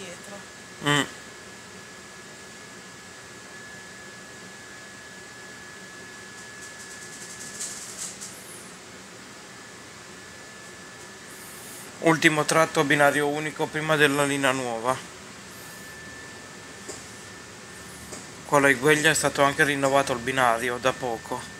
indietro. Mm. Ultimo tratto binario unico prima della linea nuova. Qua a Igueglia è stato anche rinnovato il binario da poco.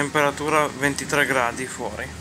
Temperatura 23 gradi fuori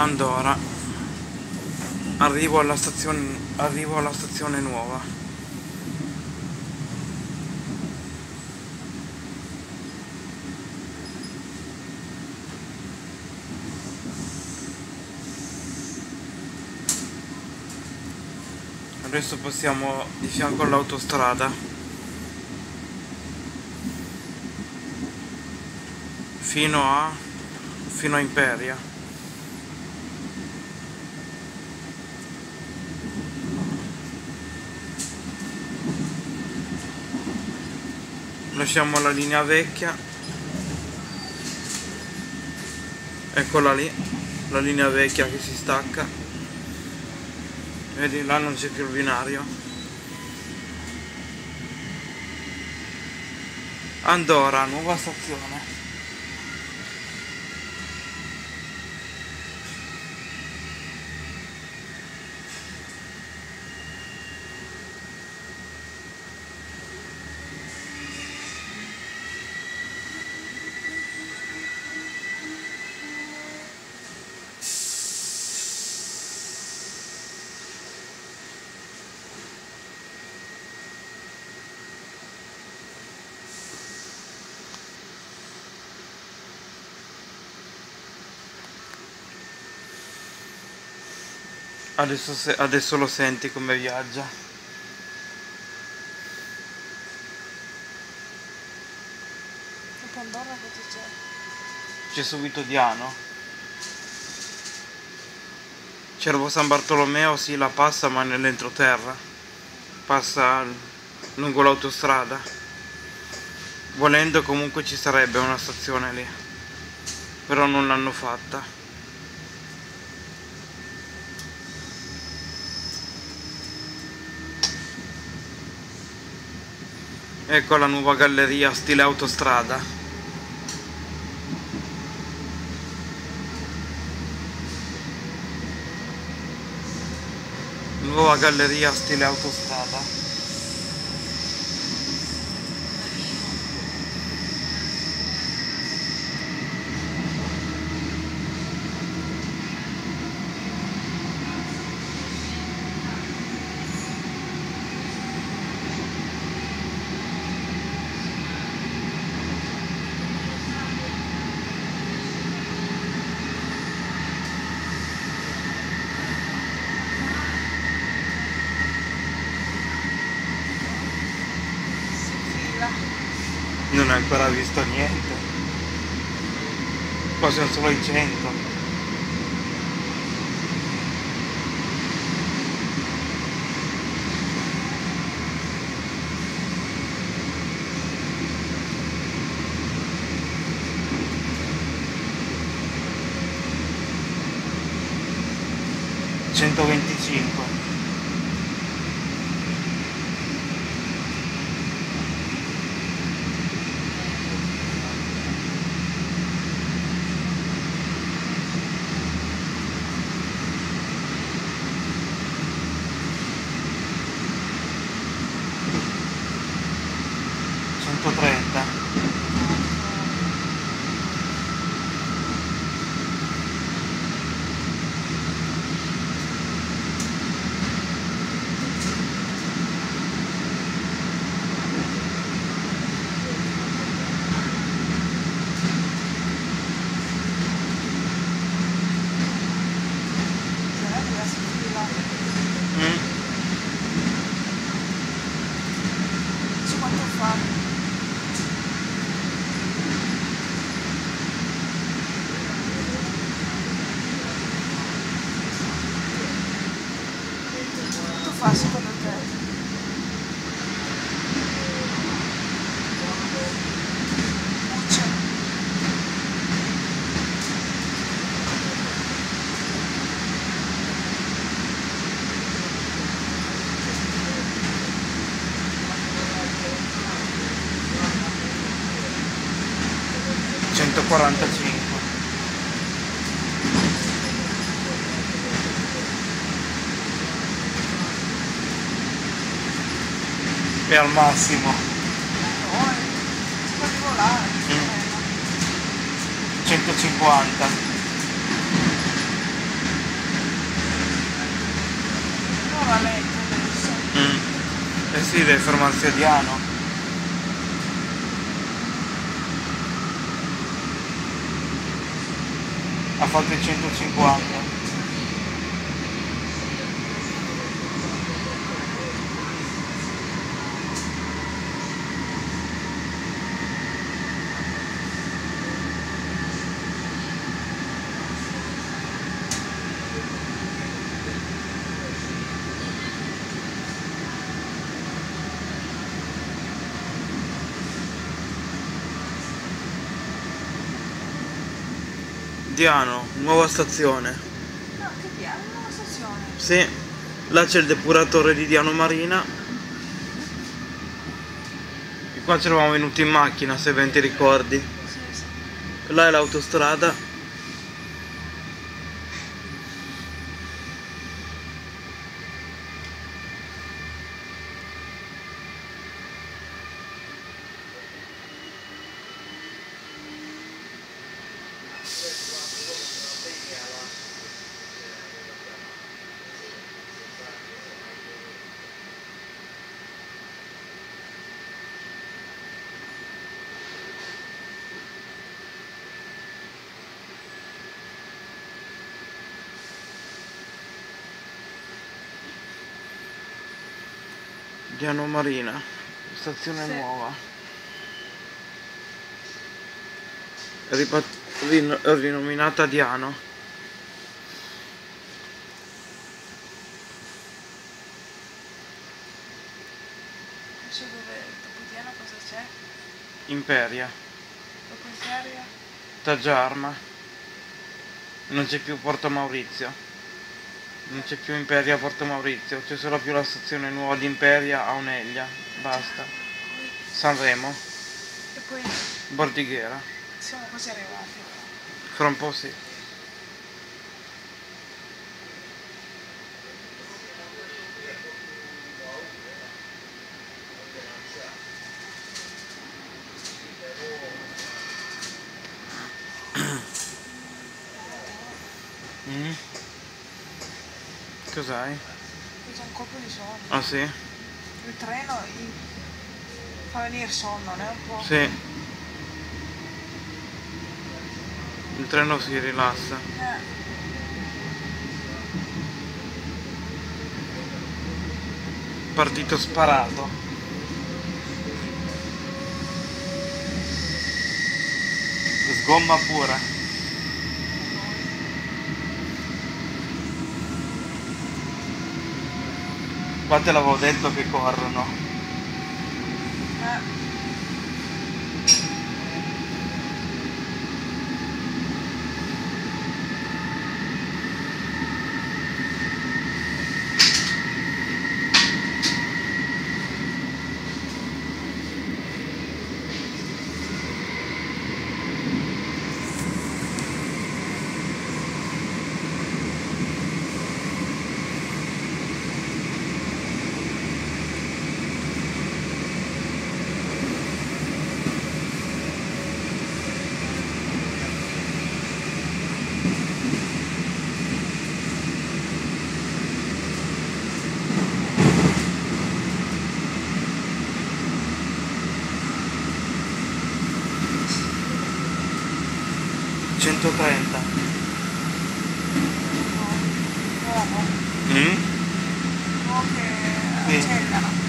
Andorra arrivo alla stazione arrivo alla stazione nuova. Adesso passiamo di fianco all'autostrada. Fino a fino a Imperia lasciamo la linea vecchia. Eccola lì la linea vecchia che si stacca. Vedi là non c'è più il binario. Andorra nuova stazione Adesso, se, adesso lo senti come viaggia. A Pandora cosa c'è? C'è subito Diano. Cervo San Bartolomeo sì la passa ma nell'entroterra. Passa lungo l'autostrada. Volendo comunque ci sarebbe una stazione lì. Però non l'hanno fatta. Ecco la nuova galleria stile autostrada. Nuova galleria stile autostrada. ancora visto niente. Qua sono solo i 100 120 кто троих. 145 e al massimo. Mm. 150 Mm. Eh sì, deve fermarsi a Diano. Fatto i 150. Diano, nuova stazione. No, che piano, una stazione. Sì, là c'è il depuratore di Diano Marina. E qua ci eravamo venuti in macchina, se ben ti ricordi. Là è l'autostrada. Diano Marina, stazione Sì. nuova. Ripat- rin- rinominata Diano. Adesso dove dopo Diana cosa c'è? Imperia, Dopo Imperia? Tagiarma. Non c'è più Porto Maurizio. Non c'è più Imperia a Porto Maurizio, c'è solo più la stazione nuova di Imperia a Oneglia. Basta. Sanremo, E poi Bordighera. siamo quasi arrivati. Fra un po' sì. Cos'hai? Già un colpo di sonno. Ah sì? Il treno i- fa venire sonno, ne? Un po'. Sì. Il treno si rilassa. Eh, Partito sparato. Gomma pure. Qua te l'avevo detto che corrono. Eh, 130 mm? no, che sì.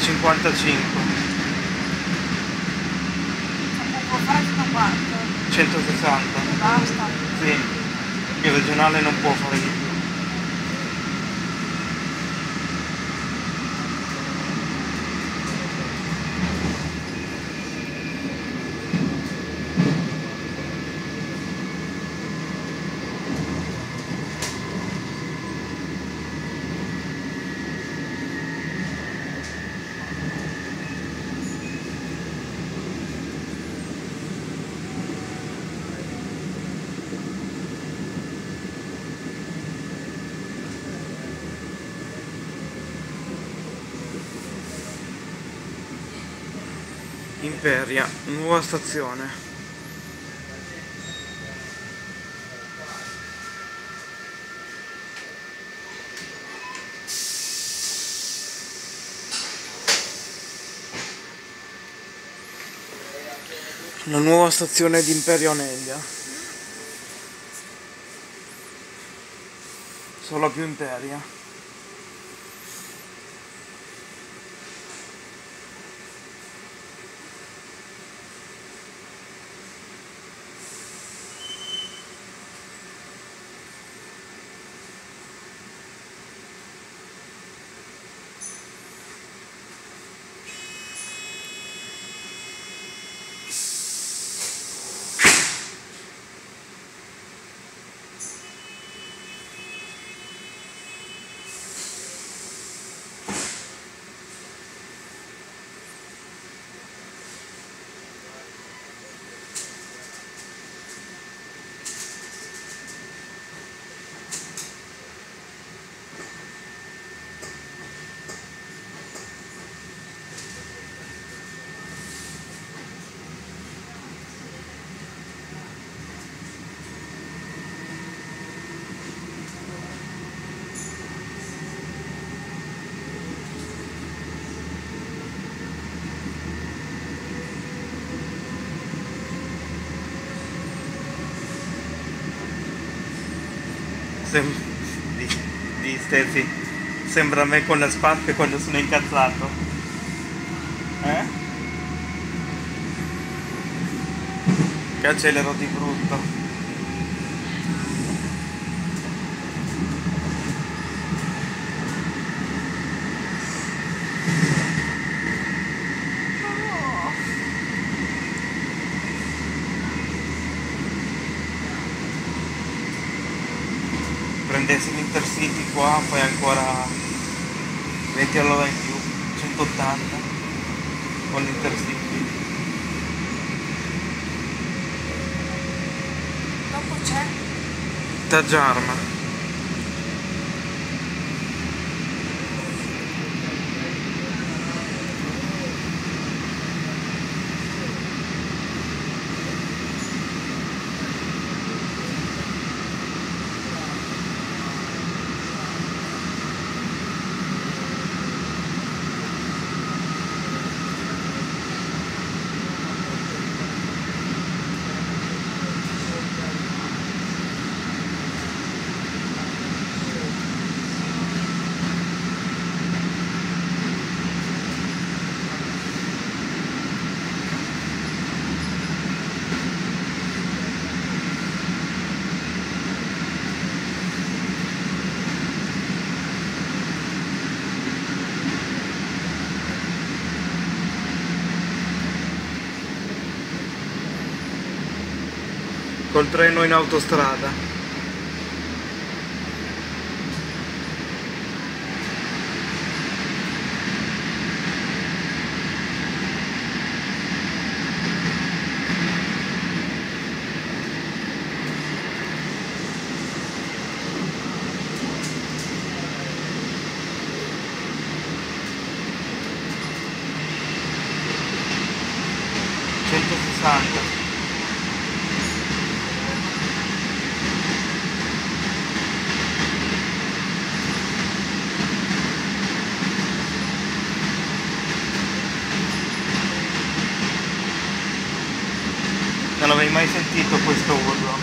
155 160 e basta. Sì il regionale non può fare niente. Imperia, nuova stazione. La nuova stazione di Imperio Aneglia. Solo più Imperia. Sem- di, di Steffi. Sembra a me con la Spark quando sono incazzato. Eh? Che accelero di brutto. Qua, fai ancora 20 all'ora in più, 180 con l'Intercity. dopo c'è Taggiarma. Col treno in autostrada. Centosessanta. Non avevi mai sentito questo urlo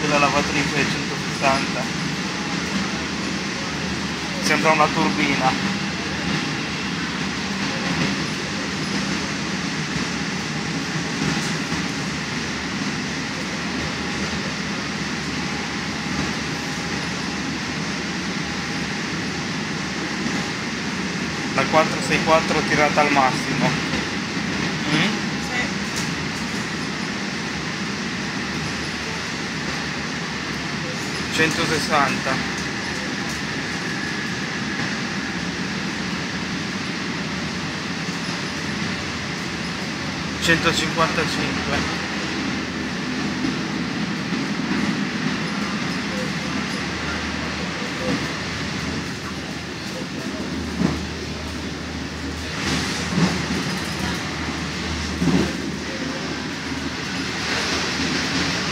della lavatrice 160? Sembra una turbina. La 464 tirata al massimo. Mm? Sì. Centocinquantacinque.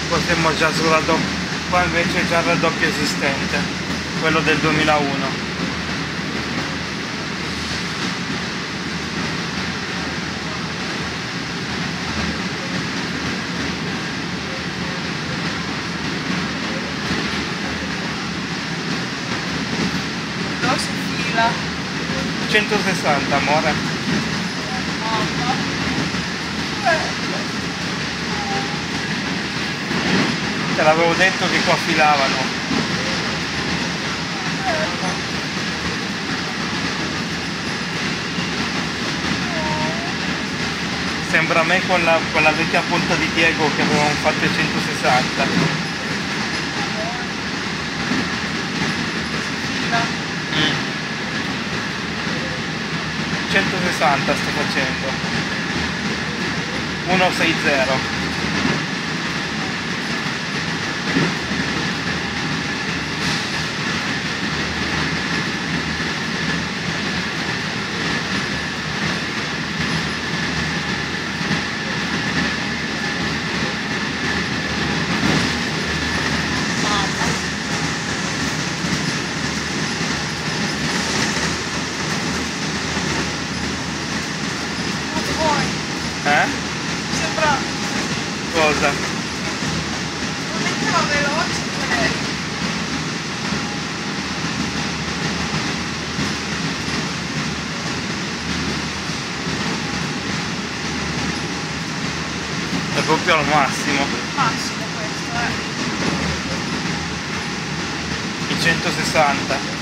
Qua siamo già sulla doppia, qua invece è già la doppia esistente, quello del 2001. Dove si fila? 160 amore. Te l'avevo detto che qua filavano. Sembra a me quella, quella vecchia punta di Diego che avevamo fatto ai 160. 160 sto facendo. 160. Massimo. Massimo questo, eh. I 160.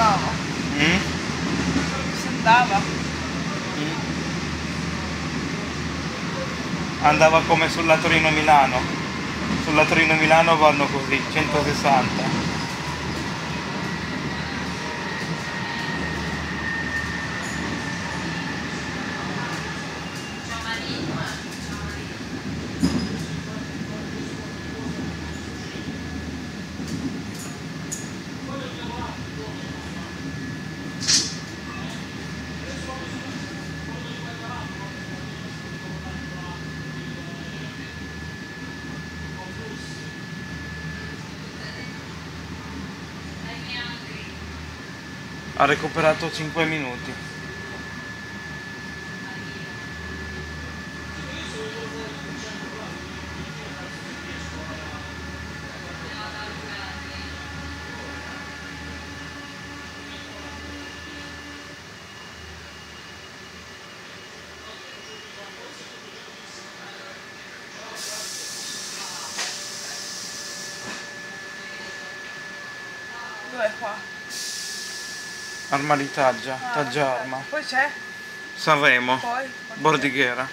Andava. Mm? Si andava. Mm. Andava come sulla Torino-Milano. Sulla Torino-Milano vanno così, 160. Ha recuperato 5 minuti. Dov'è qua? Arma di taggia, Ah, taggia arma. Poi c'è? Sanremo, Poi? Bordighera.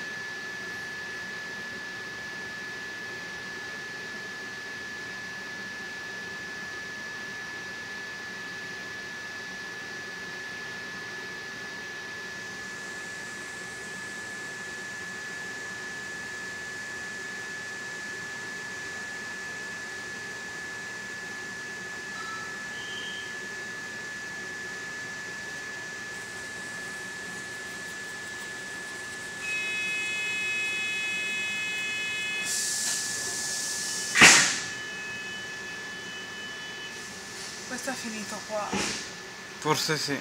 14, sí.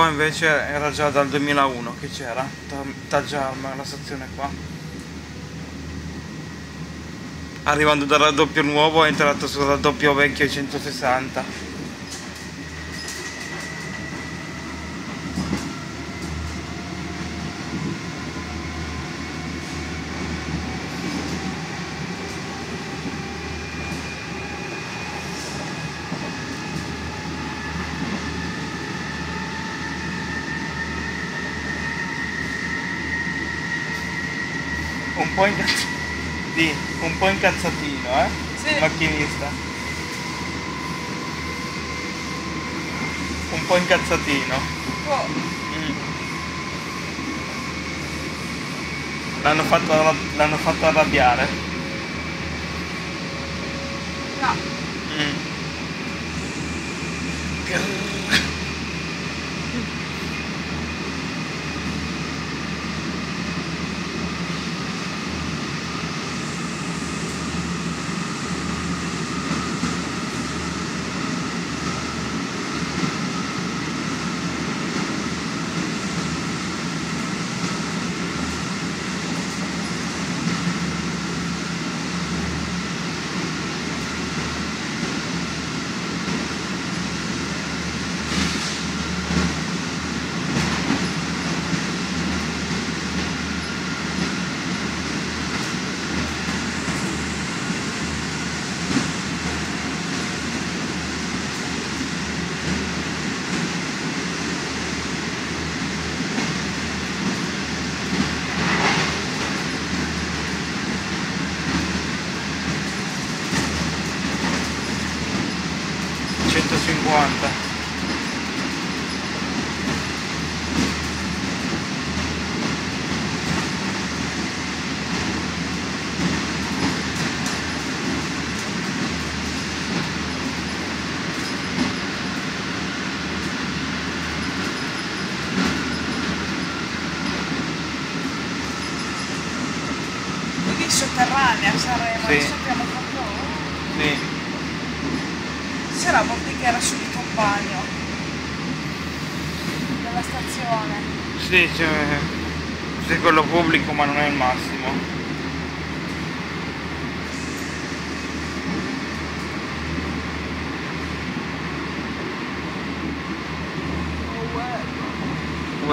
Qua invece era già dal 2001 che c'era, Ta- Taggia Arma, la stazione qua. Arrivando dal raddoppio nuovo è entrato sul raddoppio vecchio 160. Un po' incazzatino, sì, un po' incazzatino, eh? Sì. Macchinista. Un po' incazzatino. Oh, Mm. L'hanno fatto, l'hanno fatto arrabbiare. no.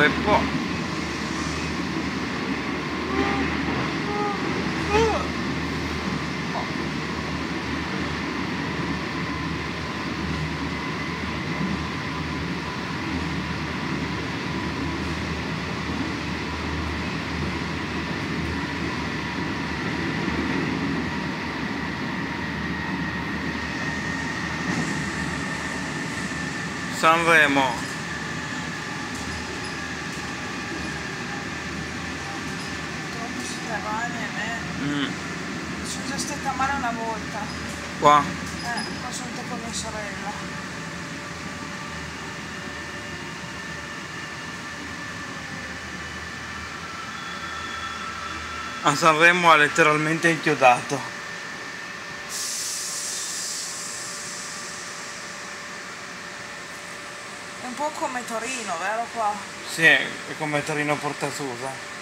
Eh. Webbo. Sanremo Mm. Sono già stata male una volta. Qua? Eh, ho sono andata con mia sorella. A Sanremo ha letteralmente inchiodato. È un po' come Torino, vero qua? Sì, è come Torino Portasusa.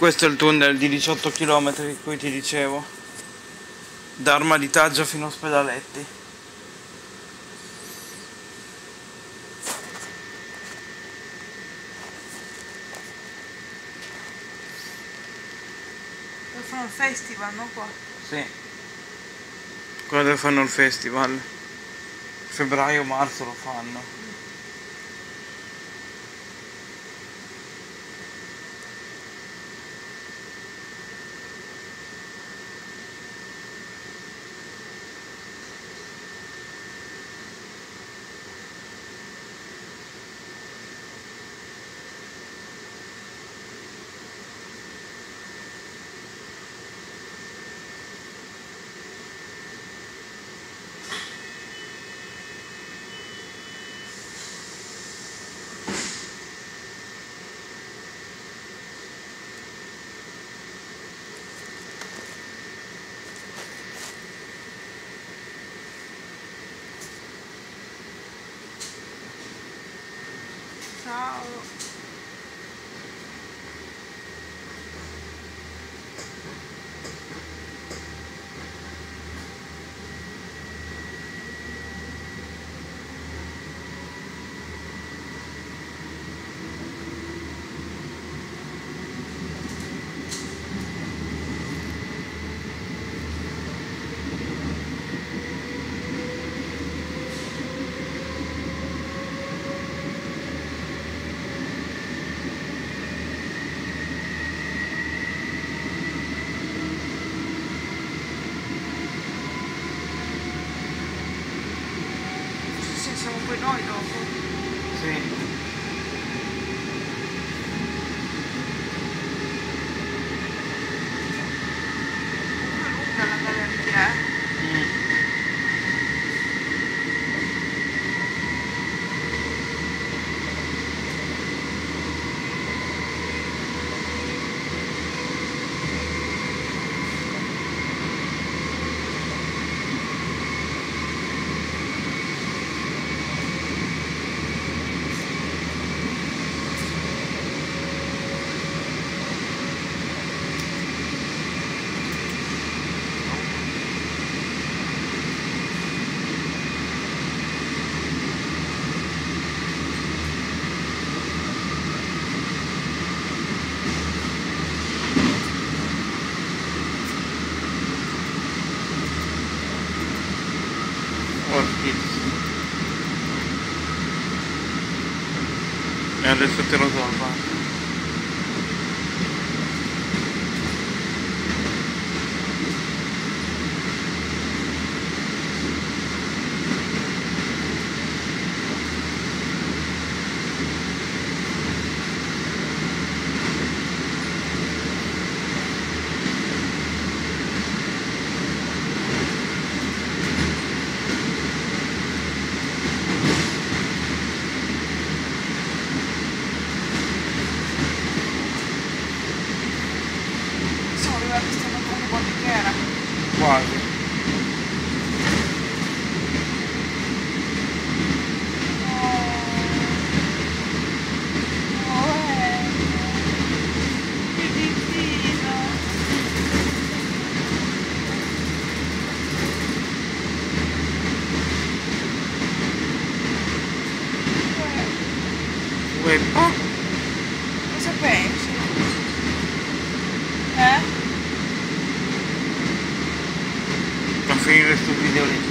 Questo è il tunnel di 18 km di cui ti dicevo. Da Arma di Taggio fino a Ospedaletti. Dove fanno il festival, no qua? Sì. Quello dove fanno il festival. Febbraio-marzo lo fanno. Ciao. Adesso te lo do al bar. Siamo arrivati stiamo entrando in bordichiera. Quasi. Oh. Oh, eh. Che bellino. Eh, Ueppa. Cosa pensi? Eh? A finire sto video lì.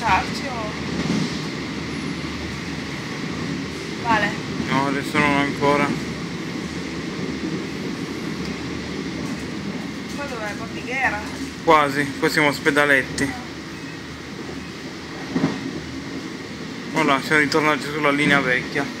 affacciarci o... Vale. No, adesso non ancora. Poi dov'è Bordighera? Quasi, poi siamo ospedaletti. Voilà, siamo ritornati sulla linea vecchia.